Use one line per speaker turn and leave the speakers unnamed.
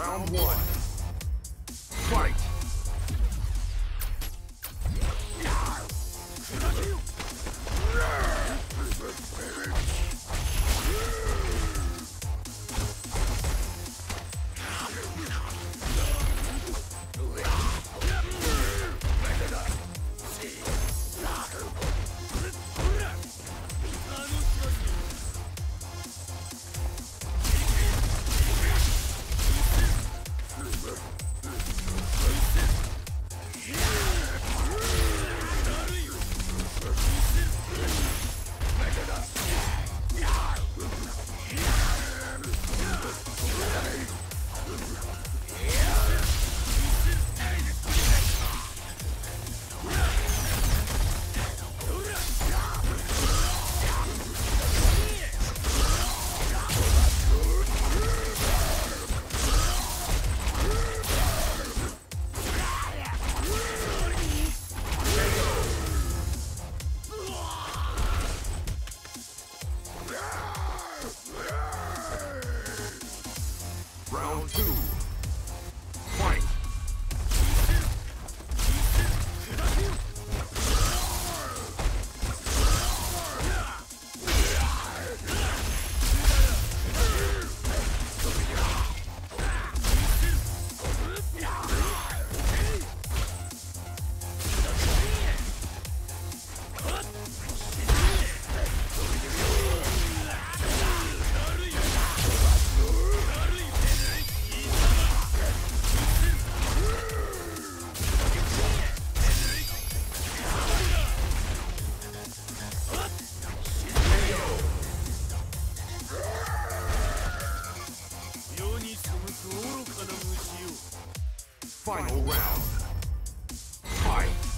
Round one. Round two. Final round. Fight!